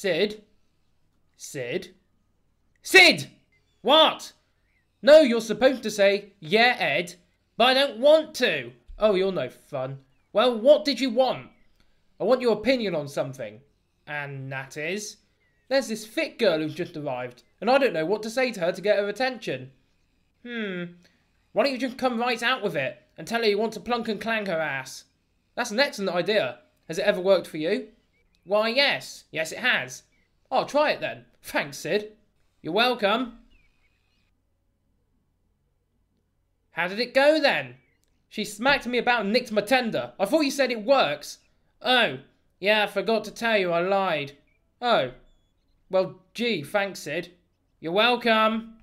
Sid? Sid? Sid! What? No, you're supposed to say, yeah, Ed, but I don't want to. Oh, you're no fun. Well, what did you want? I want your opinion on something. And that is? There's this fit girl who's just arrived, and I don't know what to say to her to get her attention. Hmm. Why don't you just come right out with it and tell her you want to plunk and clang her ass? That's an excellent idea. Has it ever worked for you? Why, yes. Yes, it has. Oh, try it then. Thanks, Sid. You're welcome. How did it go then? She smacked me about and nicked my tender. I thought you said it works. Oh, yeah, I forgot to tell you I lied. Oh. Well, gee, thanks, Sid. You're welcome.